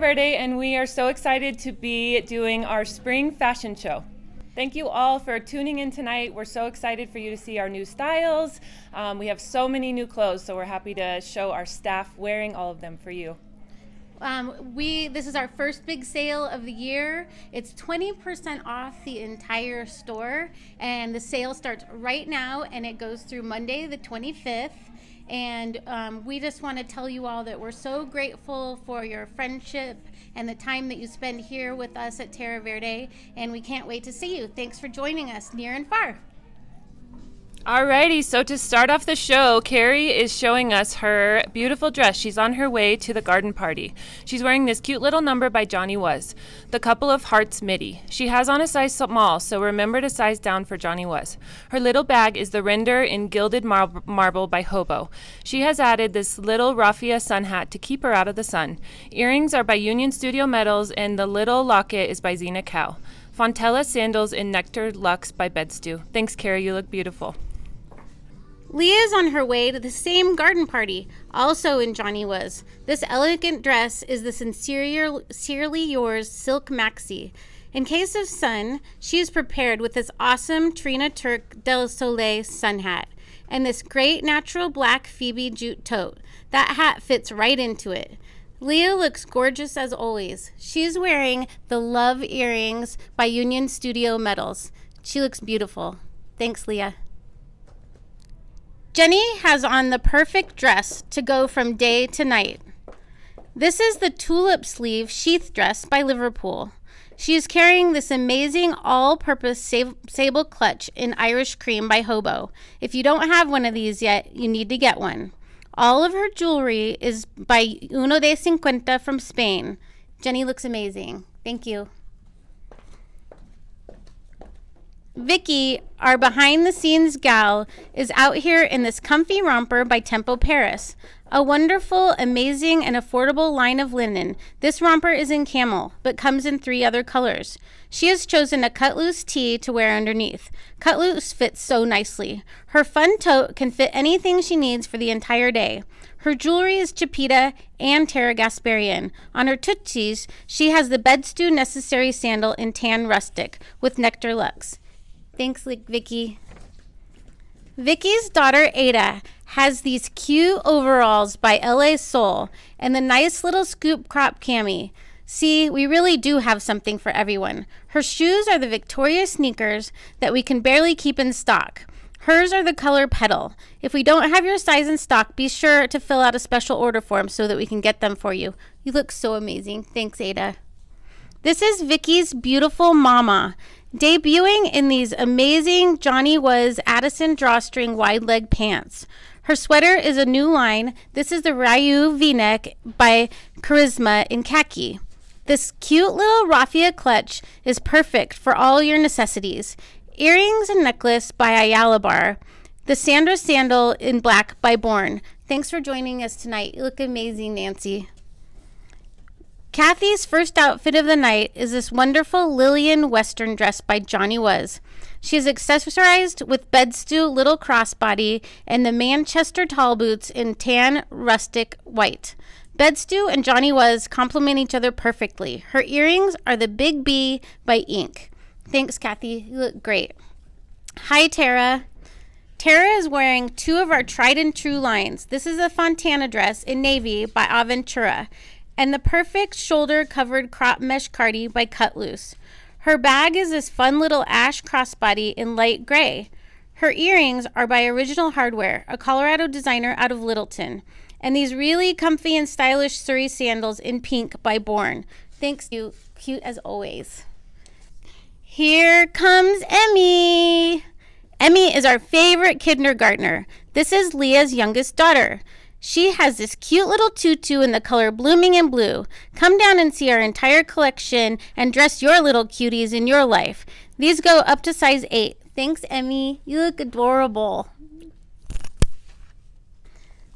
Verde, and we are so excited to be doing our spring fashion show. Thank you all for tuning in tonight. We're so excited for you to see our new styles. Um, we have so many new clothes, so we're happy to show our staff wearing all of them for you. Um, we this is our first big sale of the year. It's 20% off the entire store, and the sale starts right now, and it goes through Monday the 25th. And um, we just want to tell you all that we're so grateful for your friendship and the time that you spend here with us at Terra Verde, and we can't wait to see you. Thanks for joining us near and far. Alrighty, so to start off the show, Carrie is showing us her beautiful dress. She's on her way to the garden party. She's wearing this cute little number by Johnny Was, the Couple of Hearts midi. She has on a size small, so remember to size down for Johnny Was. Her little bag is the render in gilded mar- marble by Hobo. She has added this little raffia sun hat to keep her out of the sun. Earrings are by Union Studio Metals, and the little locket is by Zina Kao. Fontella sandals in Nectar Luxe by Bed Stu. Thanks, Carrie. You look beautiful. Leah's on her way to the same garden party, also in Johnny Was. This elegant dress is the sincerely yours silk maxi. In case of sun, she is prepared with this awesome Trina Turk del Soleil sun hat and this great natural black Phoebe jute tote. That hat fits right into it. Leah looks gorgeous as always. She's wearing the Love earrings by Union Studio Metals. She looks beautiful. Thanks, Leah. Jenny has on the perfect dress to go from day to night. This is the tulip sleeve sheath dress by Liverpool. She is carrying this amazing all purpose sable clutch in Irish cream by Hobo. If you don't have one of these yet, you need to get one. All of her jewelry is by Uno de Cincuenta from Spain. Jenny looks amazing. Thank you. Vicky, our behind the scenes gal, is out here in this comfy romper by Tempo Paris. A wonderful, amazing, and affordable line of linen. This romper is in camel, but comes in three other colors. She has chosen a cut loose tee to wear underneath. Cut loose fits so nicely. Her fun tote can fit anything she needs for the entire day. Her jewelry is Chipita and Tara Gasparian. On her tootsies, she has the Bed Stu Necessary sandal in tan rustic with Nectar Luxe. Thanks, Vicky. Vicky's daughter Ada has these cute overalls by LA Soul and the nice little scoop crop cami. See, we really do have something for everyone. Her shoes are the Victoria sneakers that we can barely keep in stock. Hers are the color petal. If we don't have your size in stock, be sure to fill out a special order form so that we can get them for you. You look so amazing. Thanks, Ada. This is Vicky's beautiful mama. Debuting in these amazing Johnny Was Addison drawstring wide leg pants. Her sweater is a new line. This is the Ryu V-neck by Charisma in khaki. This cute little raffia clutch is perfect for all your necessities. Earrings and necklace by Ayala Bar. The Sandra sandal in black by Born. Thanks for joining us tonight. You look amazing, Nancy. Kathy's first outfit of the night is this wonderful Lillian Western dress by Johnny Was. She is accessorized with Bed Stu little crossbody and the Manchester tall boots in tan rustic white. Bed Stu and Johnny Was complement each other perfectly. Her earrings are the Big B by Ink. Thanks, Kathy. You look great. Hi, Tara. Tara is wearing two of our tried and true lines. This is a Fontana dress in navy by Aventura and the perfect shoulder covered crop mesh cardi by Cut Loose. Her bag is this fun little ash crossbody in light gray. Her earrings are by Original Hardware, a Colorado designer out of Littleton. And these really comfy and stylish Surrey sandals in pink by Born. Thanks you, cute as always. Here comes Emmy. Emmy is our favorite kindergartner. This is Leah's youngest daughter. She has this cute little tutu in the color blooming and blue. Come down and see our entire collection and dress your little cuties in your life. These go up to size 8. Thanks, Emmy. You look adorable.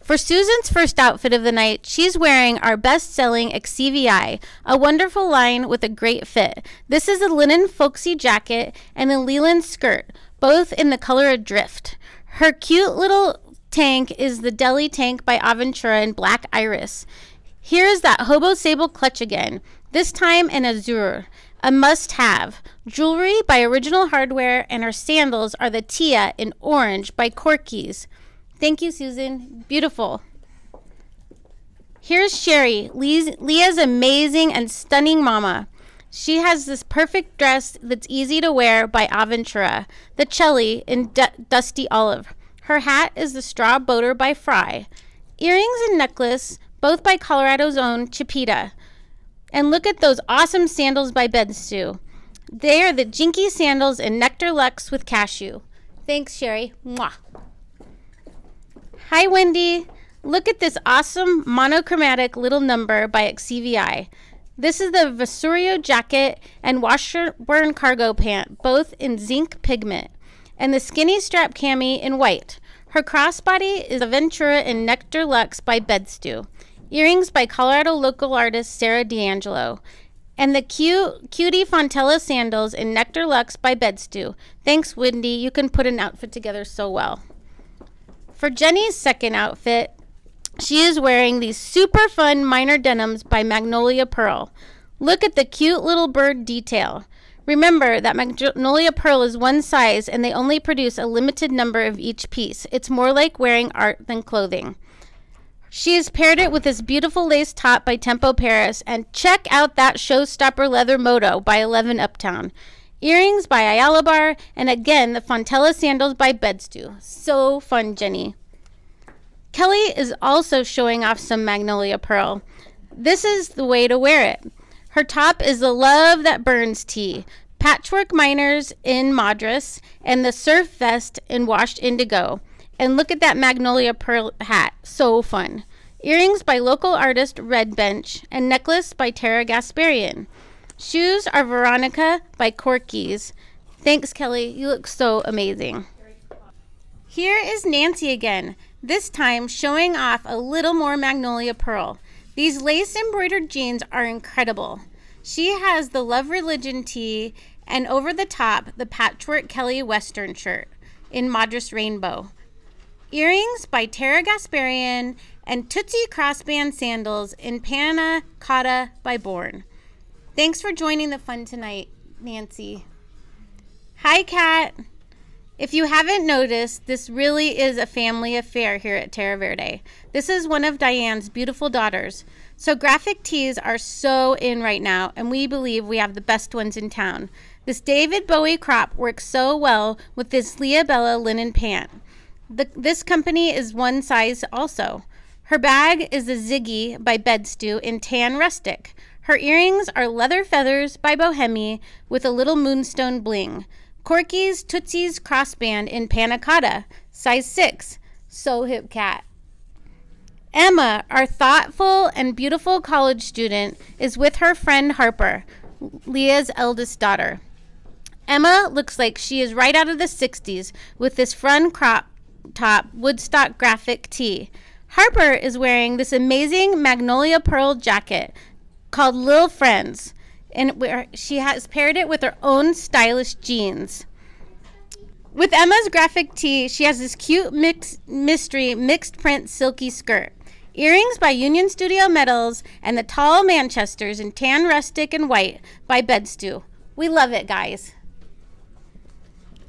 For Susan's first outfit of the night, she's wearing our best selling XCVI, a wonderful line with a great fit. This is a linen folksy jacket and a Leland skirt, both in the color Adrift. Her cute little tank is the Deli tank by Aventura in Black Iris. Here's that hobo sable clutch again, this time in azure, a must have. Jewelry by Original Hardware, and her sandals are the Tia in orange by Corky's. Thank you, Susan. Beautiful. Here's Sherry, Leah's amazing and stunning mama. She has this perfect dress that's easy to wear by Aventura, the Chelly in D- dusty olive. Her hat is the straw boater by Fry. Earrings and necklace, both by Colorado's own Chipita. And look at those awesome sandals by Bed Stu. They are the Jinky sandals in Nectar Lux with cashew. Thanks, Sherry. Mwah. Hi, Wendy. Look at this awesome monochromatic little number by XCVI. This is the Vesurio jacket and Washburn cargo pant, both in zinc pigment, and the skinny strap cami in white. Her crossbody is Aventura in Nectar Luxe by Bed Stu. Earrings by Colorado local artist Sarah D'Angelo. And the cute cutie Fontella sandals in Nectar Luxe by Bed Stu. Thanks, Wendy. You can put an outfit together so well. For Jenny's second outfit, she is wearing these super fun minor denims by Magnolia Pearl. Look at the cute little bird detail. Remember that Magnolia Pearl is one size and they only produce a limited number of each piece. It's more like wearing art than clothing. She has paired it with this beautiful lace top by Tempo Paris and check out that showstopper leather moto by 11 Uptown. Earrings by Ayala Bar and again the Fontella sandals by Bed Stu. So fun, Jenny. Kelly is also showing off some Magnolia Pearl. This is the way to wear it. Her top is the Love That Burns tee, patchwork miners in Madras, and the surf vest in washed indigo. And look at that Magnolia Pearl hat. So fun. Earrings by local artist Red Bench, and necklace by Tara Gasparian. Shoes are Veronica by Corky's. Thanks, Kelly. You look so amazing. Here is Nancy again this time showing off a little more Magnolia Pearl. These lace embroidered jeans are incredible. She has the Love Religion tee and over the top the Patchwork Kelly Western shirt in Madras Rainbow. Earrings by Tara Gasparian and Tootsie Crossband sandals in Panna Cotta by Born. Thanks for joining the fun tonight, Nancy. Hi, Kat. If you haven't noticed, this really is a family affair here at Terra Verde. This is one of Diane's beautiful daughters. So graphic tees are so in right now, and we believe we have the best ones in town. This David Bowie crop works so well with this Leah Bella linen pant. The, this company is one size also. Her bag is a Ziggy by Bed Stu in tan rustic. Her earrings are leather feathers by Bohemi with a little moonstone bling. Corky's Tootsie's Crossband in Panna Cotta, size 6. So hip cat. Emma, our thoughtful and beautiful college student, is with her friend Harper, Leah's eldest daughter. Emma looks like she is right out of the 60s with this front crop top Woodstock graphic tee. Harper is wearing this amazing magnolia pearl jacket called Lil Friends and where she has paired it with her own stylish jeans. With Emma's graphic tee, she has this cute mix, mystery mixed print silky skirt. Earrings by Union Studio Metals and the tall Manchesters in tan rustic and white by Bed Stu. We love it, guys.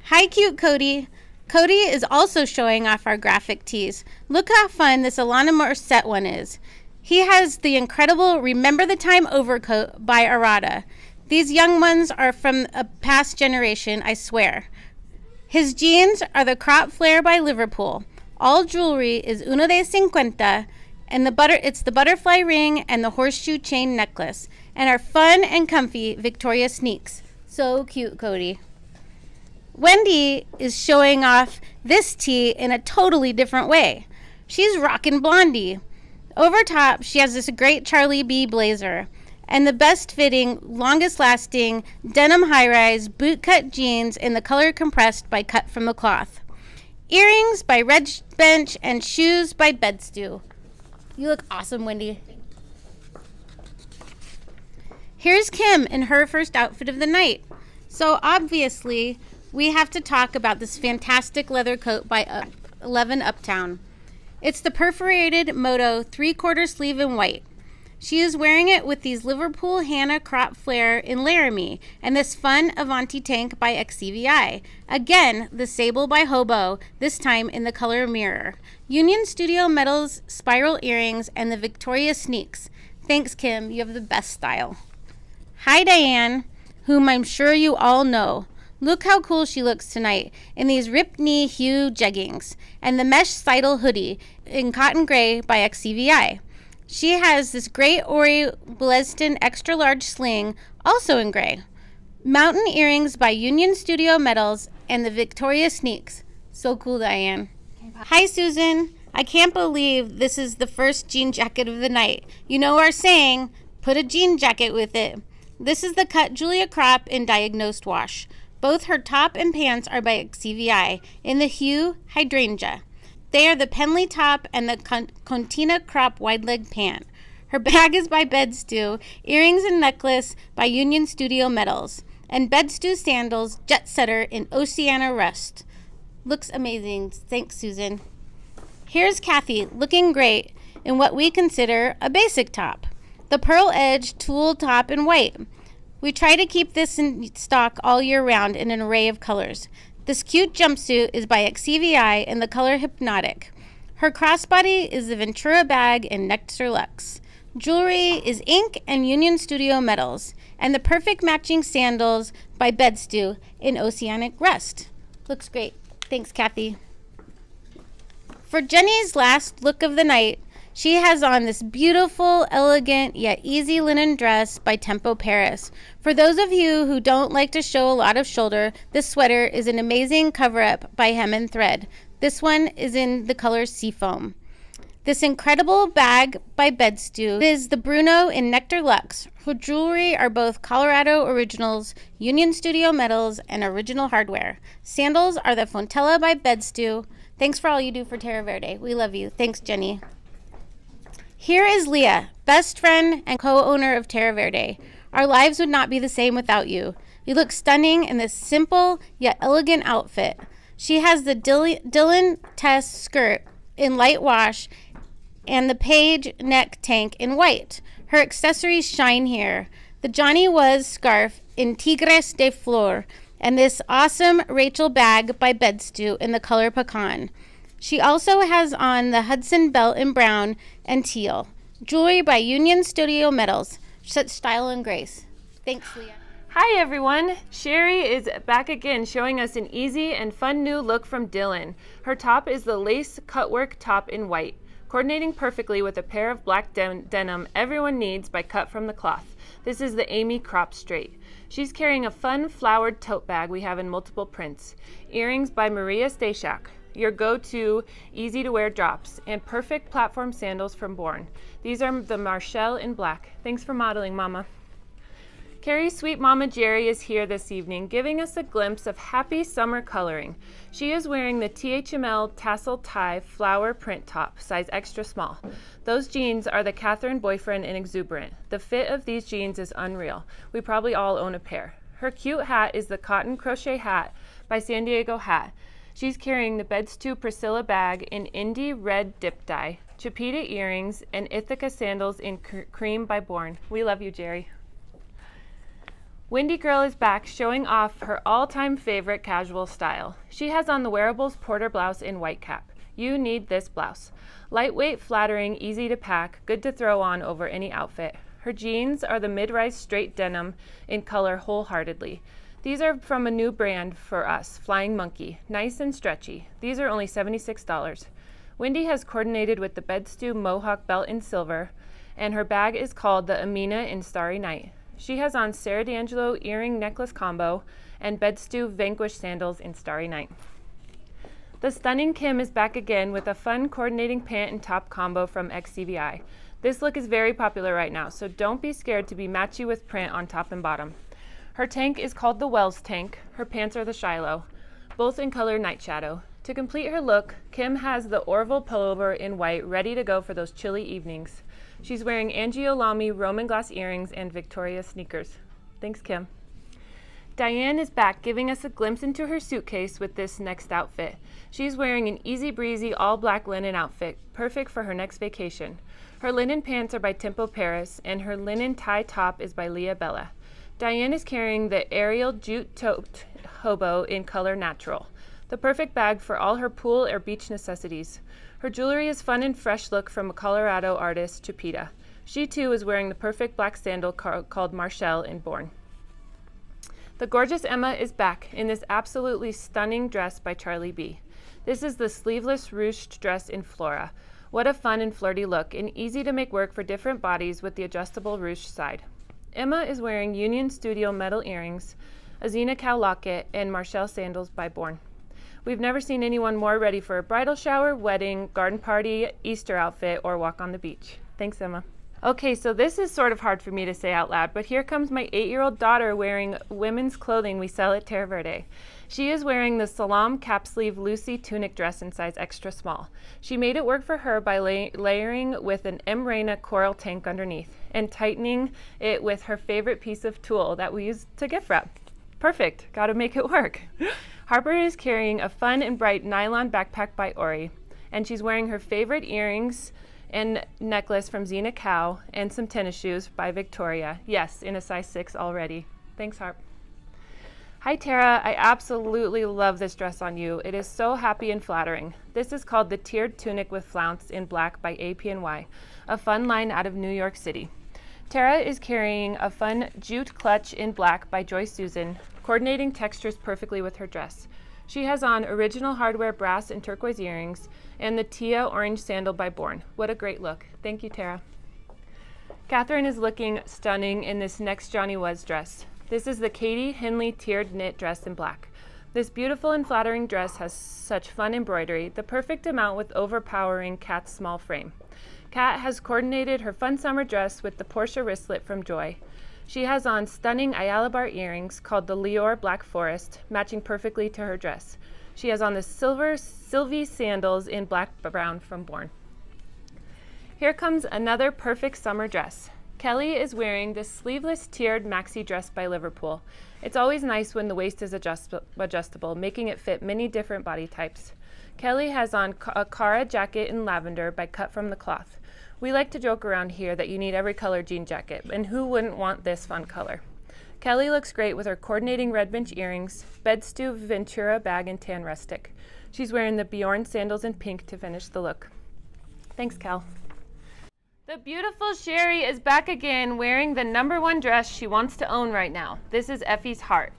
Hi, cute Cody. Cody is also showing off our graphic tees. Look how fun this Alanis Morissette one is. He has the incredible Remember the Time overcoat by Arada. These young ones are from a past generation, I swear. His jeans are the crop flare by Liverpool. All jewelry is uno de cincuenta, and the butter it's the butterfly ring and the horseshoe chain necklace, and are fun and comfy Victoria sneaks. So cute, Cody. Wendy is showing off this tee in a totally different way. She's rocking blondie. Over top, she has this great Charlie B blazer and the best fitting, longest lasting denim high rise boot cut jeans in the color compressed by Cut from the Cloth. Earrings by Red Bench and shoes by Bed Stu. You look awesome, Wendy. Here's Kim in her first outfit of the night. So obviously, we have to talk about this fantastic leather coat by uh, 11 Uptown. It's the perforated Moto three quarter sleeve in white. She is wearing it with these Liverpool Hannah crop flare in Laramie and this fun Avanti tank by XCVI. Again, the Sable by Hobo, this time in the color Mirror. Union Studio Metals spiral earrings and the Victoria sneaks. Thanks, Kim. You have the best style. Hi, Diane, whom I'm sure you all know. Look how cool she looks tonight in these ripped knee hue jeggings and the mesh seidel hoodie in cotton gray by XCVI. She has this great Ori Bleston extra large sling, also in gray. Mountain earrings by Union Studio Metals and the Victoria sneaks. So cool, Diane. Hi, Susan. I can't believe this is the first jean jacket of the night. You know our saying, put a jean jacket with it. This is the cut Julia Crop in Diagnosed Wash. Both her top and pants are by XCVI in the hue Hydrangea. They are the Penley top and the Contina crop wide leg pant. Her bag is by Bed Stu, earrings and necklace by Union Studio Metals, and Bed Stu sandals Jet Setter in Oceana Rust. Looks amazing. Thanks, Susan. Here's Kathy looking great in what we consider a basic top. The pearl edge tulle top in white. We try to keep this in stock all year round in an array of colors. This cute jumpsuit is by XCVI in the color Hypnotic. Her crossbody is the Ventura bag in Nectar Luxe. Jewelry is ink and Union Studio metals, and the perfect matching sandals by Bed Stu in Oceanic Rust. Looks great. Thanks, Kathy. For Jenny's last look of the night, she has on this beautiful, elegant, yet easy linen dress by Tempo Paris. For those of you who don't like to show a lot of shoulder, this sweater is an amazing cover up by Hem and Thread. This one is in the color Seafoam. This incredible bag by Bed Stu is the Bruno in Nectar Lux. Her jewelry are both Colorado Originals, Union Studio Metals, and original hardware. Sandals are the Fontella by Bed Stu. Thanks for all you do for Terra Verde. We love you. Thanks, Jenny. Here is Leah, best friend and co owner of Terra Verde. Our lives would not be the same without you. You look stunning in this simple yet elegant outfit. She has the Dylan Tess skirt in light wash and the Page neck tank in white. Her accessories shine here. The Johnny Was scarf in Tigres de Flor and this awesome Rachel bag by Bed Stu in the color pecan. She also has on the Hudson belt in brown and teal. Jewelry by Union Studio Metals. Such style and grace. Thanks, Leah. Hi everyone! Sherry is back again showing us an easy and fun new look from Dylan. Her top is the lace cutwork top in white, coordinating perfectly with a pair of black den denim everyone needs by Cut from the Cloth. This is the Amy Crop Straight. She's carrying a fun flowered tote bag we have in multiple prints. Earrings by Maria Stashak your go-to easy-to-wear drops, and perfect platform sandals from Born. These are the Marshall in black. Thanks for modeling, Mama. Carrie's sweet Mama Jerry is here this evening, giving us a glimpse of happy summer coloring. She is wearing the THML tassel tie flower print top, size extra small. Those jeans are the Catherine Boyfriend in Exuberant. The fit of these jeans is unreal. We probably all own a pair. Her cute hat is the cotton crochet hat by San Diego Hat. She's carrying the Bed Stu Priscilla bag in Indie Red Dip Dye, Chipita earrings, and Ithaca sandals in cream by Born. We love you, Jerry. Windy Girl is back showing off her all-time favorite casual style. She has on the wearables porter blouse in white cap. You need this blouse. Lightweight, flattering, easy to pack, good to throw on over any outfit. Her jeans are the mid-rise straight denim in color wholeheartedly. These are from a new brand for us, Flying Monkey. Nice and stretchy. These are only $76. Wendy has coordinated with the Bed Stu Mohawk belt in silver, and her bag is called the Amina in Starry Night. She has on Sarah D'Angelo earring necklace combo and Bed Stu Vanquish sandals in Starry Night. The stunning Kim is back again with a fun coordinating pant and top combo from XCVI. This look is very popular right now, so don't be scared to be matchy with print on top and bottom. Her tank is called the Wells tank. Her pants are the Shiloh, both in color Night Shadow. To complete her look, Kim has the Orville pullover in white ready to go for those chilly evenings. She's wearing Angie Olami Roman glass earrings and Victoria sneakers. Thanks, Kim. Diane is back giving us a glimpse into her suitcase with this next outfit. She's wearing an easy breezy all black linen outfit, perfect for her next vacation. Her linen pants are by Tempo Paris, and her linen tie top is by Leah Bella. Diane is carrying the Ariel jute tote hobo in color natural, the perfect bag for all her pool or beach necessities. Her jewelry is fun and fresh look from a Colorado artist, Chipita. She too is wearing the perfect black sandal ca- called Marshall in Born. The gorgeous Emma is back in this absolutely stunning dress by Charlie B. This is the sleeveless ruched dress in Flora. What a fun and flirty look, and easy to make work for different bodies with the adjustable ruched side. Emma is wearing Union Studio metal earrings, a Zina Kao locket, and Marshall sandals by Born. We've never seen anyone more ready for a bridal shower, wedding, garden party, Easter outfit, or walk on the beach. Thanks, Emma. Okay, so this is sort of hard for me to say out loud, but here comes my eight year old daughter wearing women's clothing we sell at Terra Verde. She is wearing the Salam cap sleeve Lucy tunic dress in size extra small. She made it work for her by lay- layering with an M. Reina coral tank underneath and tightening it with her favorite piece of tulle that we use to gift wrap. Perfect, gotta make it work. Harper is carrying a fun and bright nylon backpack by Ori, and she's wearing her favorite earrings and necklace from Zina Kao and some tennis shoes by Victoria. Yes, in a size 6 already. Thanks, Harp. Hi, Tara. I absolutely love this dress on you. It is so happy and flattering. This is called the Tiered Tunic with Flounce in Black by APNY, a fun line out of New York City. Tara is carrying a fun jute clutch in black by Joy Susan, coordinating textures perfectly with her dress. She has on original hardware brass and turquoise earrings and the Tia orange sandal by Born. What a great look. Thank you, Tara. Catherine is looking stunning in this next Johnny Was dress. This is the Katie Henley tiered knit dress in black. This beautiful and flattering dress has such fun embroidery, the perfect amount with overpowering Kat's small frame. Kat has coordinated her fun summer dress with the Portia wristlet from Joy. She has on stunning Ayala bar earrings called the Lior Black Forest, matching perfectly to her dress. She has on the silver Sylvie sandals in black brown from Born. Here comes another perfect summer dress. Kelly is wearing this sleeveless tiered maxi dress by Liverpool. It's always nice when the waist is adjust- adjustable, making it fit many different body types. Kelly has on a Cara jacket in lavender by Cut from the Cloth. We like to joke around here that you need every color jean jacket, and who wouldn't want this fun color? Kelly looks great with her coordinating red bench earrings, Bed Stu Ventura bag, and tan rustic. She's wearing the Bjorn sandals in pink to finish the look. Thanks, Cal. The beautiful Sherry is back again wearing the number one dress she wants to own right now. This is Effie's heart.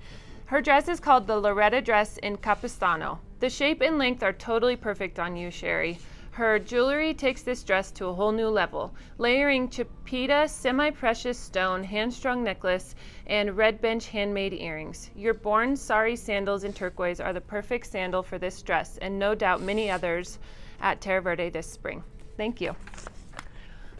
Her dress is called the Loretta dress in Capistano. The shape and length are totally perfect on you, Sherry. Her jewelry takes this dress to a whole new level, layering Chipita semi precious stone hand strung necklace and red bench handmade earrings. Your Born Sari sandals in turquoise are the perfect sandal for this dress, and no doubt many others at Terra Verde this spring. Thank you.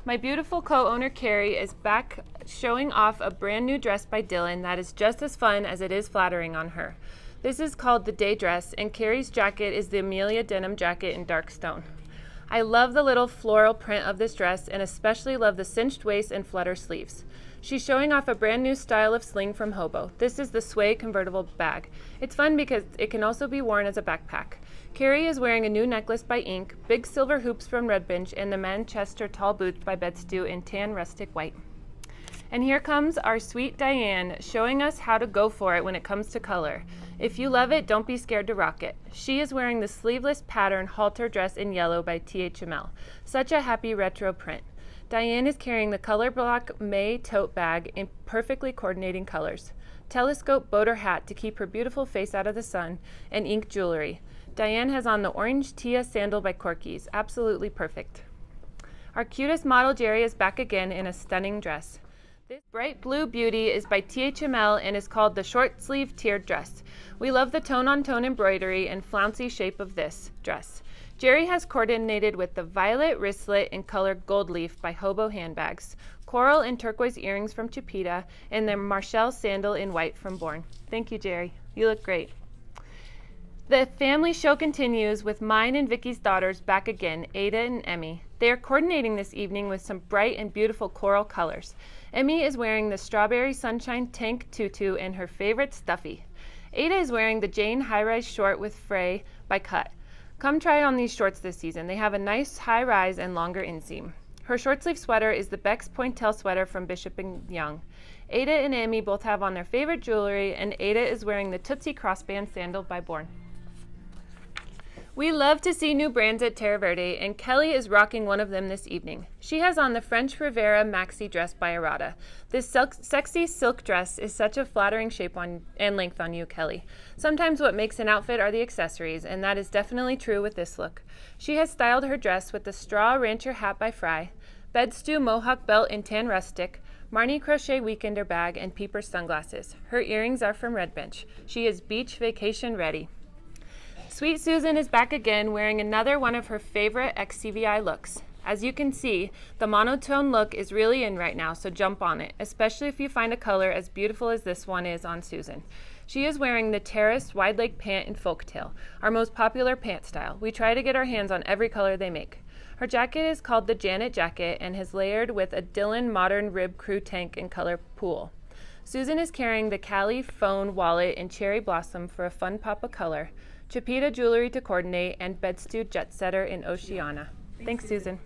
My beautiful co-owner Carrie is back showing off a brand new dress by Dylan that is just as fun as it is flattering on her. This is called the day dress and Carrie's jacket is the Amelia denim jacket in dark stone. I love the little floral print of this dress and especially love the cinched waist and flutter sleeves. She's showing off a brand new style of sling from Hobo. This is the Sway convertible bag. It's fun because it can also be worn as a backpack. Carrie is wearing a new necklace by Ink, big silver hoops from Red Bench, and the Manchester tall boots by Bed Stu in tan rustic white. And here comes our sweet Diane showing us how to go for it when it comes to color. If you love it, don't be scared to rock it. She is wearing the sleeveless pattern halter dress in yellow by THML. Such a happy retro print. Diane is carrying the color block May tote bag in perfectly coordinating colors. Telescope boater hat to keep her beautiful face out of the sun, and ink jewelry. Diane has on the orange Tia sandal by Corky's. Absolutely perfect. Our cutest model Jerry is back again in a stunning dress. This bright blue beauty is by THML and is called the short sleeve tiered dress. We love the tone on tone embroidery and flouncy shape of this dress. Jerry has coordinated with the violet wristlet in color gold leaf by Hobo Handbags, coral and turquoise earrings from Chipita, and the Marshall sandal in white from Born. Thank you, Jerry. You look great. The family show continues with mine and Vicky's daughters back again, Ada and Emmy. They are coordinating this evening with some bright and beautiful coral colors. Emmy is wearing the strawberry sunshine tank tutu and her favorite stuffy. Ada is wearing the Jane high-rise short with fray by Cut. Come try on these shorts this season. They have a nice high rise and longer inseam. Her short sleeve sweater is the Beck's Pointel sweater from Bishop & Young. Ada and Amy both have on their favorite jewelry, and Ada is wearing the Tootsie Crossband sandal by Born. We love to see new brands at Terra Verde, and Kelly is rocking one of them this evening. She has on the French Rivera maxi dress by Arata. This sexy silk dress is such a flattering shape on, and length on you, Kelly. Sometimes what makes an outfit are the accessories, and that is definitely true with this look. She has styled her dress with the straw rancher hat by Fry, Bed Stu mohawk belt in tan rustic, Marni crochet weekender bag, and peeper sunglasses. Her earrings are from Red Bench. She is beach vacation ready. Sweet Susan is back again wearing another one of her favorite XCVI looks. As you can see, the monotone look is really in right now, so jump on it, especially if you find a color as beautiful as this one is on Susan. She is wearing the Terrace Wide Leg Pant in Folktail, our most popular pant style. We try to get our hands on every color they make. Her jacket is called the Janet Jacket and has layered with a Dylan Modern Rib Crew tank in color Pool. Susan is carrying the Cali phone wallet in Cherry Blossom for a fun pop of color. Chipita Jewelry to coordinate, and Bed Stu Jet Setter in Oceana. Thanks, Thanks Susan.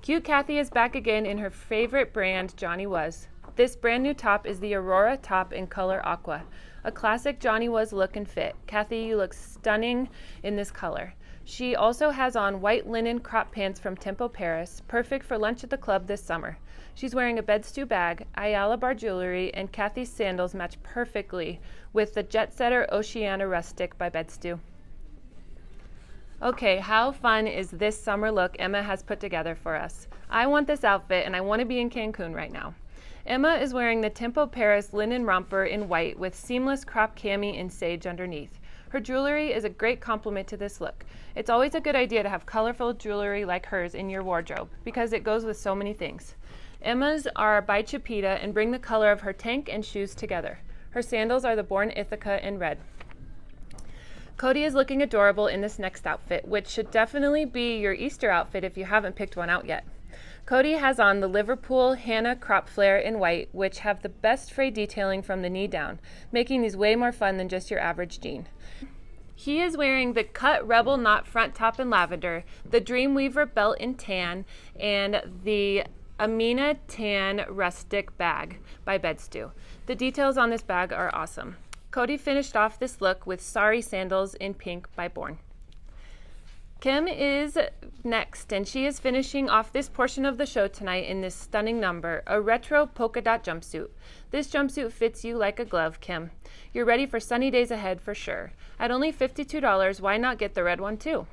Cute Kathy is back again in her favorite brand, Johnny Was. This brand new top is the Aurora top in color aqua. A classic Johnny Was look and fit. Kathy, you look stunning in this color. She also has on white linen crop pants from Tempo Paris, perfect for lunch at the club this summer. She's wearing a Bed Stu bag, Ayala bar jewelry, and Kathy's sandals match perfectly with the Jet Setter Oceana Rustic by Bed Stu. Okay, how fun is this summer look Emma has put together for us? I want this outfit and I want to be in Cancun right now. Emma is wearing the Tempo Paris linen romper in white with seamless crop cami in sage underneath. Her jewelry is a great complement to this look. It's always a good idea to have colorful jewelry like hers in your wardrobe because it goes with so many things. Emma's are by Chipita and bring the color of her tank and shoes together. Her sandals are the Born Ithaca in red. Cody is looking adorable in this next outfit, which should definitely be your Easter outfit if you haven't picked one out yet. Cody has on the Liverpool Hannah crop flare in white, which have the best fray detailing from the knee down, making these way more fun than just your average jean. He is wearing the cut rebel knot front top in lavender, the Dreamweaver belt in tan, and the Amina Tan Rustic Bag by Bed Stu. The details on this bag are awesome. Cody finished off this look with Sari Sandals in pink by Born. Kim is next, and she is finishing off this portion of the show tonight in this stunning number, a retro polka dot jumpsuit. This jumpsuit fits you like a glove, Kim. You're ready for sunny days ahead for sure. At only $52, why not get the red one too?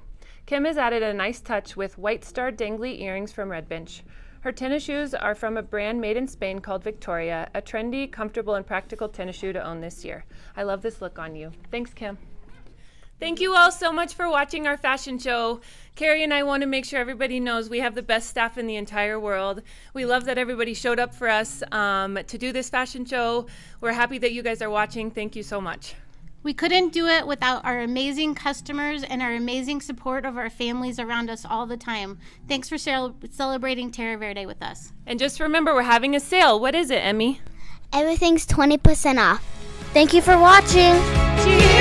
Kim has added a nice touch with white star dangly earrings from Red Bench. Her tennis shoes are from a brand made in Spain called Victoria, a trendy, comfortable, and practical tennis shoe to own this year. I love this look on you. Thanks, Kim. Thank you all so much for watching our fashion show. Carrie and I want to make sure everybody knows we have the best staff in the entire world. We love that everybody showed up for us um, to do this fashion show. We're happy that you guys are watching. Thank you so much. We couldn't do it without our amazing customers and our amazing support of our families around us all the time. Thanks for cel- celebrating Terra Verde with us. And just remember, we're having a sale. What is it, Emmy? Everything's 20% off. Thank you for watching. Cheers!